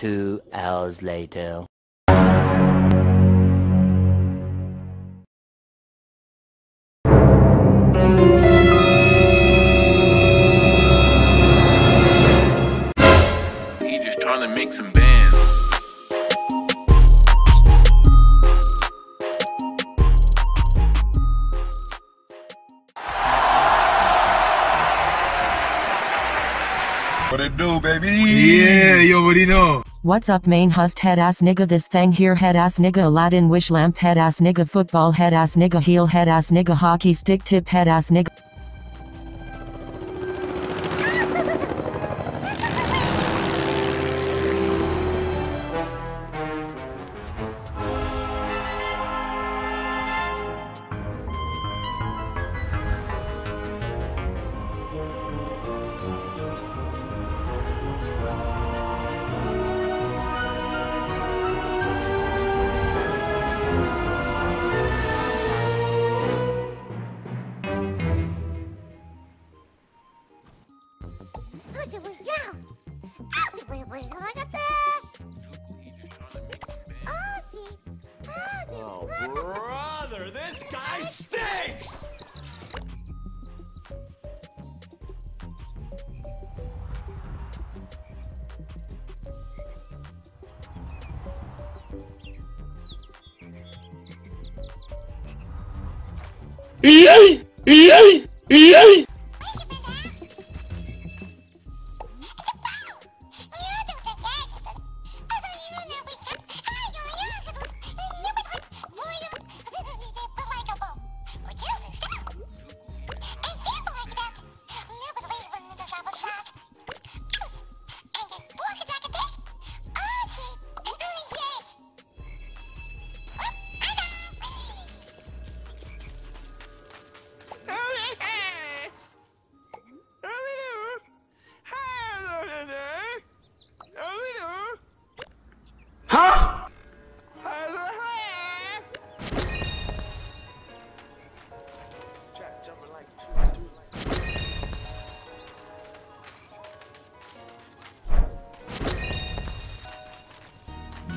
Two hours later. He just trying to make some bands. What it do, baby? Yeah, you already know. What's up main hust head ass nigga this thing here. Head ass nigga Aladdin wish lamp. Head ass nigga football. Head ass nigga heel. Head ass nigga hockey stick tip. Head ass nigga Oh, brother, this guy stinks!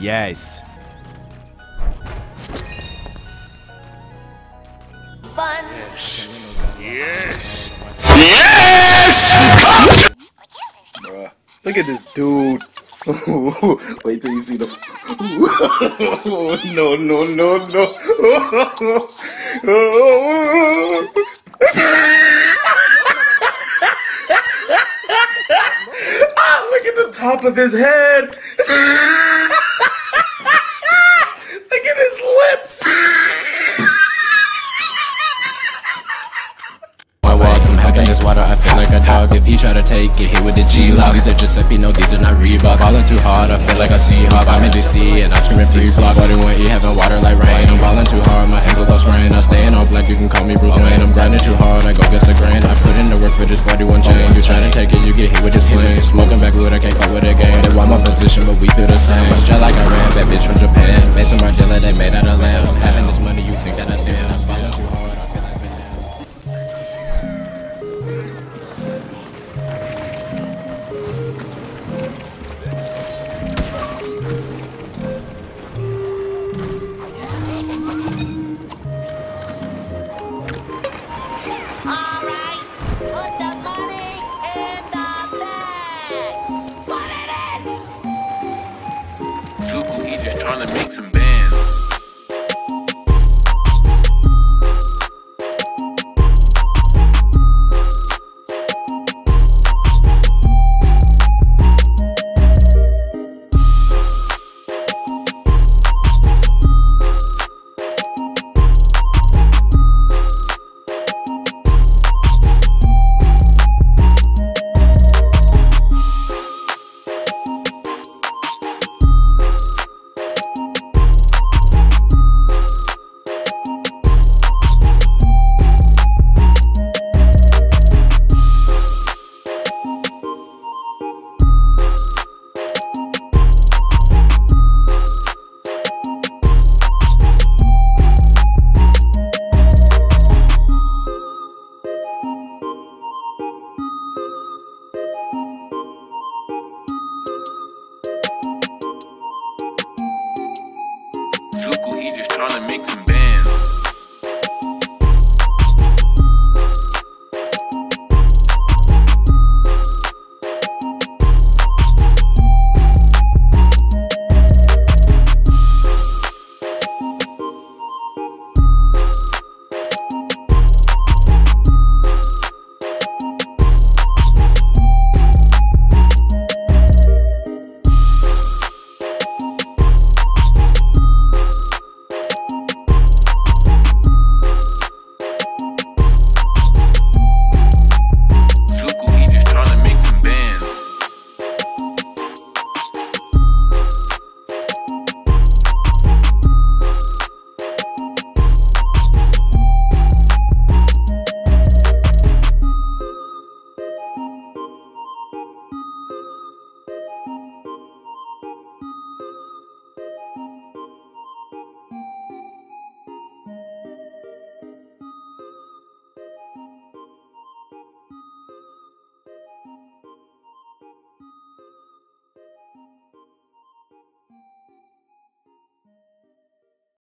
Yes. Fun. Yes. Bruh. Look at this dude. Wait till you see the. no, no, no, no. ah, look at the top of his head. look at his lips. I I'm this water, I feel like a dog? If he try to take it, hit with the G-Lock These are Giuseppe, no, these are not Reebok. Falling too hard, I feel like a Seahawk. I'm in DC and I'm screaming free flock Water when you having water like rain I'm falling too hard, my to make some to make some.